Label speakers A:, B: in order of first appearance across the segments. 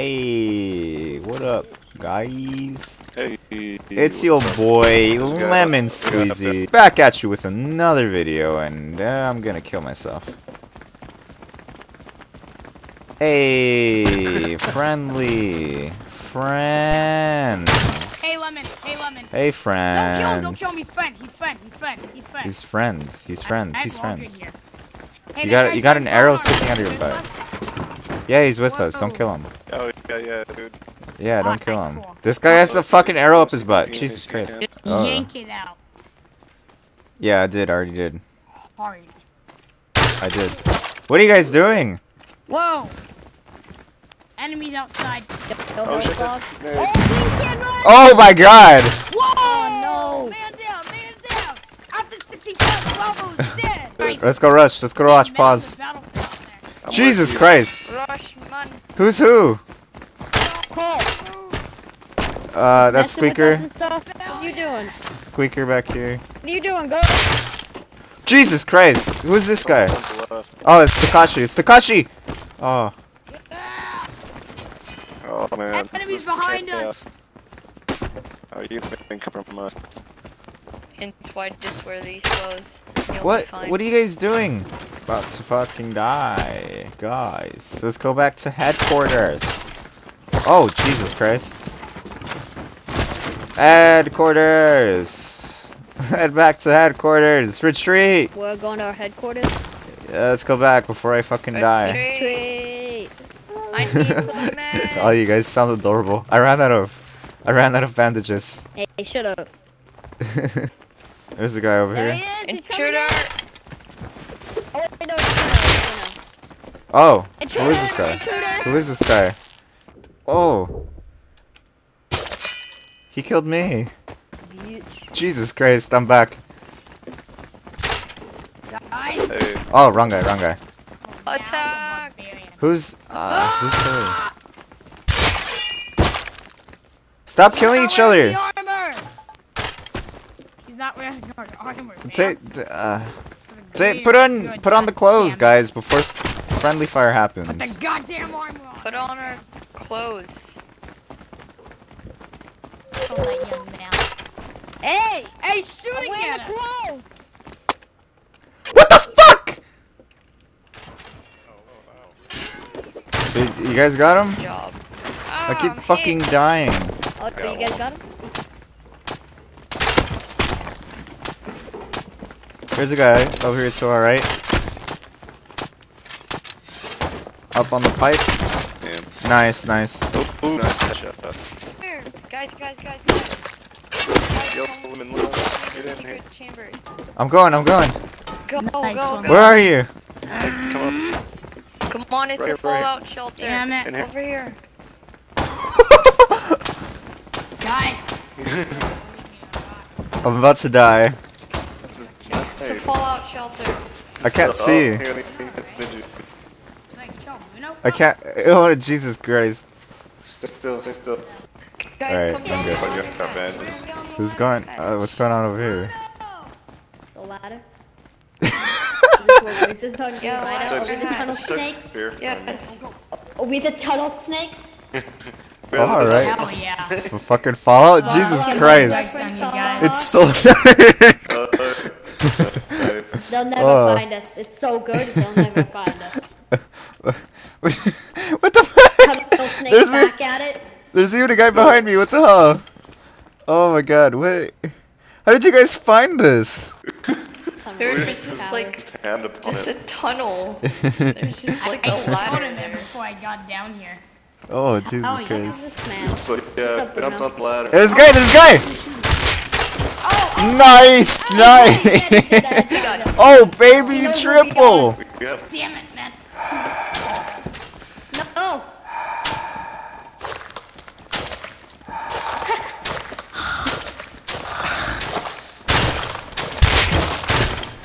A: Hey, what up, guys?
B: Hey.
A: It's your boy, Lemon Squeezy, back at you with another video, and uh, I'm gonna kill myself. Hey, friendly friends.
C: Hey lemon, hey lemon.
A: Hey, friends.
C: Don't kill him, don't kill him. He's friend, he's friend, he's friend, he's friend.
A: He's friends. He's friends.
C: I- I
A: He's
C: have longer
A: friends.
C: here. Hey,
A: You
C: that
A: got
C: guy's
A: you got an
C: got
A: arrow
C: farm.
A: sticking out of your
C: With
A: butt.
C: us.
A: Yeah, he's with us. Don't kill him.
B: Oh yeah, yeah, dude.
A: Yeah,
C: Oh,
A: don't kill him.
C: cool.
A: This guy has a fucking arrow up his butt. Jesus Christ.
B: can.
A: Oh.
C: Yank it out.
A: Yeah, I did. I already did.
C: Hard.
A: I did. What are you guys doing?
C: Whoa! Enemies outside.
B: Oh shit. Oh,
A: oh my god!
C: Whoa!
D: Oh, no.
C: Man down, man down! After 65, Bravo is dead!
A: Let's go rush. Let's go rush. Pause. Jesus
B: with you.
A: Christ.
D: Rush, man.
A: Who's who? Uh, that's
D: messing with us
A: Squeaker.
D: and stuff. What you doing?
A: Squeaker back here.
D: What are you doing? Go.
A: Jesus Christ. Who's this guy?
B: On the left.
A: Oh, it's Takashi. It's Takashi! Oh.
B: Oh man.
C: Enemies behind
B: us. Oh, he's been compromised.
D: Hence why just wear these clothes.
A: What? What are you guys doing? About to fucking die. Guys, let's go back to headquarters. Oh, Jesus Christ. Headquarters. Head back to headquarters. Retreat.
D: We're going to our headquarters.
A: Yeah, let's go back before I fucking die.
D: Tree. I need some men.
A: oh, you guys sound adorable. I ran out of, I ran out of bandages.
D: Hey, shut up.
A: There's a guy over
D: There
A: here.
D: he is. He's coming
C: Intruder!
D: Out. Oh, wait, no, it's
A: Oh,
D: Intruder.
A: who is this guy?
D: Intruder.
A: Who is this guy? Oh. He killed me.
D: Bitch.
A: Jesus Christ, I'm back.
B: Hey.
A: Oh, wrong guy, wrong guy.
D: Attack.
A: Who's, uh, who's who? Stop killing each other!
C: Armor. He's not wearing armor. man.
A: Say, uh,
C: The
A: say, put on, put on the clothes, guys, before s- friendly fire
C: Put the
A: happens.
C: goddamn armor on.
D: Put on our clothes.
C: Kill that young man.
D: Hey!
C: Hey, shooting
D: Wear
C: at
D: the clothes.
A: What the fuck? You- You guys got him?
D: Job.
A: I keep
D: Ah,
A: fucking dying.
D: Oh, you guys got him?
A: There's a guy over here to our right. Up on the pipe.
B: Damn.
A: Nice, nice.
B: Oh, ooh, nice headshot.
D: Here. Guys, guys, guys, guys.
B: Yo,
D: Come
B: lemon,
D: to
B: lemon,
D: the
B: get in here.
D: chamber.
A: I'm going, I'm going.
D: Go,
C: Nice
D: go,
C: one.
D: go.
A: Where are you?
B: Hey, come up.
D: Come on, it's a
B: Right, right.
D: fallout shelter.
C: Damn it.
B: Here.
D: Over here.
C: Guys.
A: I'm about to die.
B: This is
D: It's a fallout shelter.
A: I can't
B: Oh,
A: see.
B: here, let me- let me-
C: Like, go, you?
A: I can't. Oh, Jesus Christ.
B: Stay still, stay still.
A: Alright,
D: come
A: I'm good.
B: But you got bandages.
A: Who's going? Uh, what's going on over here?
D: The ladder. Is this on
C: Yeah, ladder.
D: over the tunnel snakes? Yes. Are we the tunnel snakes?
A: Alright.
C: Hell yeah.
A: Fucking Fallout?
C: Oh,
A: Jesus Christ.
C: respect on you guys.
A: It's so dark.
B: Nice.
D: They'll never
A: Oh.
D: find us. It's so good, they'll never find us.
A: what the fuck?
D: Tunnel snakes
A: There's a-
D: at it.
A: There's even a guy behind me. What the hell? Oh my god, wait. How did you guys find this?
D: There's
B: just
D: just
B: Like,
D: just a tunnel. There's just like
C: I
D: a
C: saw
D: ladder
C: him there
D: there.
C: before I got down here.
A: Oh, Jesus
C: Oh, yeah.
A: Christ.
D: This man.
B: It's like, yeah,
D: up,
B: up on the ladder.
A: There's a guy, there's a guy! Nice, nice! oh, baby, triple!
C: Damn it, man.
D: No. Oh.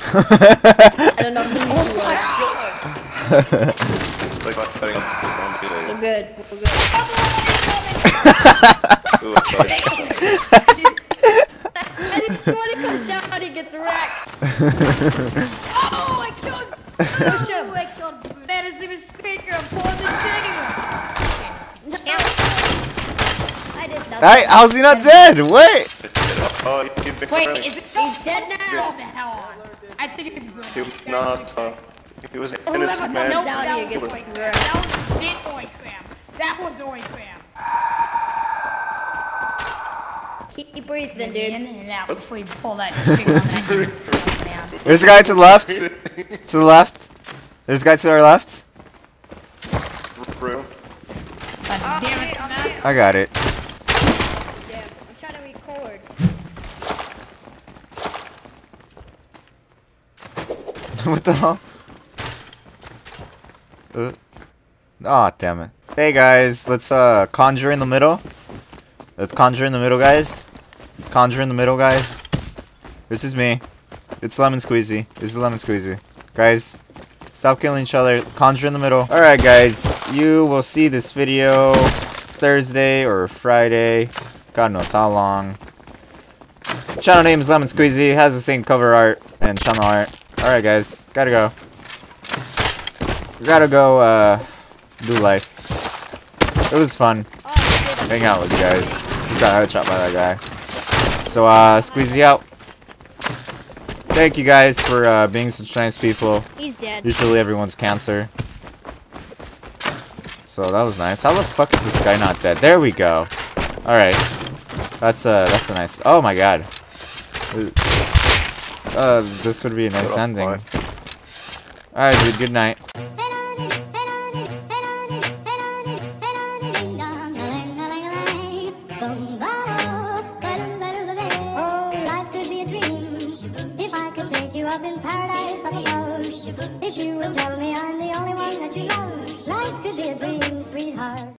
D: I don't know who you oh, are.
B: it's like fighting on the
D: We're good. We're good.
B: Ooh, I'm sorry.
D: And if when it comes down, he gets wrecked.
C: Oh, my god!
D: Push him.
C: Oh, I killed Man, his name is Speaker. I'm pulling the trigger.
A: Hey, how's he not dead? Wait.
B: Oh, he's been
C: Wait, is it, he's dead now? Hold the hell on. I think it's good.
B: He was not. Uh, he was
C: Whoever
B: innocent, man.
C: no,
D: Down
C: that was
D: gets
C: Oink
D: thrown.
C: Fam. That was legit Oink Fam. That was Oink Fam.
D: Keep breathing, dude.
C: And now before you pull that trigger on that dude's stuff, man.
A: There's a guy to the left. To the left. There's a guy to our left.
B: Bro.
C: God damn it, Matt.
A: I got it.
D: Yeah, I'm trying to record.
A: what the hell? Uh. Oh, damn it. Hey guys, let's uh conjure in the middle. Let's conjure in the middle, guys. Conjure in the middle, guys. This is me. It's Lemon Squeezy. It's Lemon Squeezy. Guys, stop killing each other. Conjure in the middle. Alright, guys. You will see this video Thursday or Friday. God knows how long. Channel name is Lemon Squeezy. Has the same cover art and channel art. Alright, guys. Gotta go. Gotta go, uh, do life. It was fun. Hang out with you guys. Just got headshot by that guy. So, uh, Squeezy out. Thank you guys for, uh, being such nice people.
D: He's dead.
A: Usually everyone's cancer. So that was nice. How the fuck is this guy not dead? There we go. Alright. That's uh that's a nice oh my god. Uh this would be a nice ending. Alright dude, good night.